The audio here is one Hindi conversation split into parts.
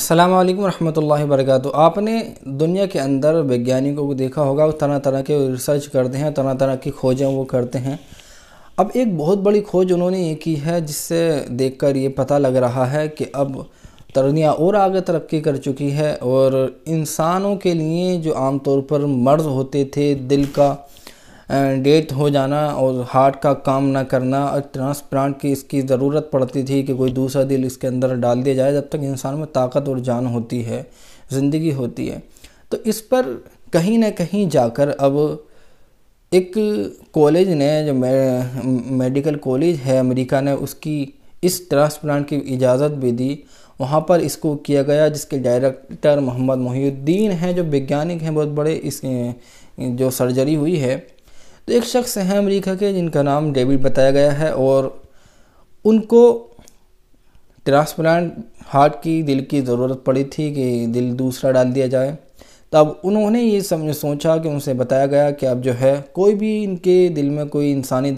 अस्सलाम वालेकुम रहमतुल्लाहि वबरकातुहू। आपने दुनिया के अंदर वैज्ञानिकों को देखा होगा, वो तरह तरह के रिसर्च करते हैं, तरह तरह की खोजें वो करते हैं। अब एक बहुत बड़ी खोज उन्होंने ये की है, जिससे देखकर ये पता लग रहा है कि अब दुनिया और आगे तरक्की कर चुकी है और इंसानों के लिए जो आमतौर पर मर्ज होते थे दिल का डेथ हो जाना और हार्ट का काम ना करना और ट्रांसप्लांट की इसकी ज़रूरत पड़ती थी कि कोई दूसरा दिल इसके अंदर डाल दिया जाए जब तक इंसान में ताकत और जान होती है, ज़िंदगी होती है। तो इस पर कहीं ना कहीं जाकर अब एक कॉलेज ने, जो मेडिकल कॉलेज है अमेरिका ने, उसकी इस ट्रांसप्लांट की इजाज़त भी दी। वहाँ पर इसको किया गया, जिसके डायरेक्टर मोहम्मद मोहिउद्दीन हैं, जो वैज्ञानिक हैं, बहुत बड़े इस जो सर्जरी हुई है। तो एक शख्स हैं अमेरिका के, जिनका नाम डेविड बताया गया है और उनको ट्रांसप्लांट हार्ट की, दिल की ज़रूरत पड़ी थी कि दिल दूसरा डाल दिया जाए। तब उन्होंने ये समझ सोचा कि उनसे बताया गया कि अब जो है, कोई भी इनके दिल में कोई इंसानी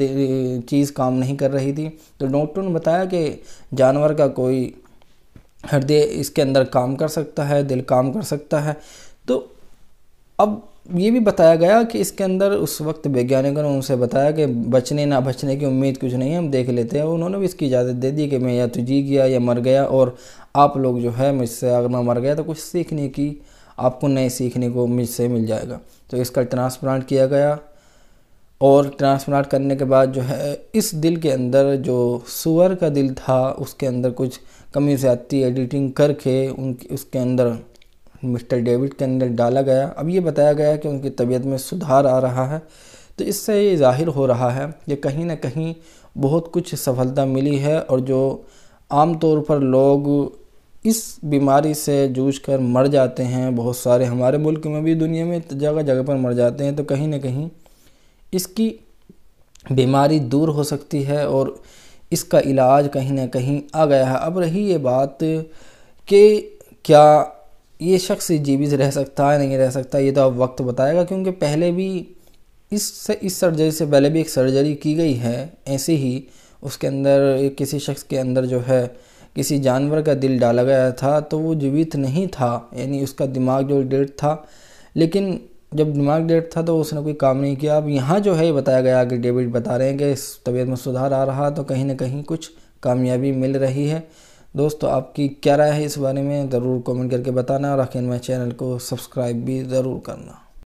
चीज़ काम नहीं कर रही थी। तो डॉक्टर ने बताया कि जानवर का कोई हृदय इसके अंदर काम कर सकता है, दिल काम कर सकता है। तो अब ये भी बताया गया कि इसके अंदर उस वक्त वैज्ञानिकों ने उनसे बताया कि बचने ना बचने की उम्मीद कुछ नहीं है, हम देख लेते हैं। उन्होंने भी इसकी इजाज़त दे दी कि मैं या तो जी गया या मर गया और आप लोग जो है मुझसे अगर मैं मर गया तो कुछ सीखने की, आपको नए सीखने को मुझसे मिल जाएगा। तो इसका ट्रांसप्लांट किया गया और ट्रांसप्लांट करने के बाद जो है इस दिल के अंदर जो सुअर का दिल था, उसके अंदर कुछ कमी से आती एडिटिंग करके उन उसके अंदर मिस्टर डेविड के अंदर डाला गया। अब ये बताया गया कि उनकी तबीयत में सुधार आ रहा है तो इससे ये ज़ाहिर हो रहा है कि कहीं ना कहीं बहुत कुछ सफलता मिली है और जो आम तौर पर लोग इस बीमारी से जूझ कर मर जाते हैं, बहुत सारे हमारे मुल्क में भी दुनिया में जगह जगह पर मर जाते हैं तो कहीं ना कहीं इसकी बीमारी दूर हो सकती है और इसका इलाज कहीं ना कहीं आ गया है। अब रही ये बात कि क्या ये शख्स जीवित रह सकता है, नहीं रह सकता, ये तो अब वक्त बताएगा, क्योंकि पहले भी इस से, इस सर्जरी से पहले भी एक सर्जरी की गई है, ऐसे ही उसके अंदर किसी शख्स के अंदर जो है, किसी जानवर का दिल डाला गया था तो वो जीवित नहीं था, यानी उसका दिमाग जो डेड था, लेकिन जब दिमाग डेड था तो उसने कोई काम नहीं किया। अब यहाँ जो है बताया गया कि डेविड बता रहे हैं कि इस तबीयत में सुधार आ रहा तो कहीं ना कहीं कुछ कामयाबी मिल रही है। दोस्तों, आपकी क्या राय है इस बारे में ज़रूर कमेंट करके बताना और आखिर मेरे चैनल को सब्सक्राइब भी ज़रूर करना।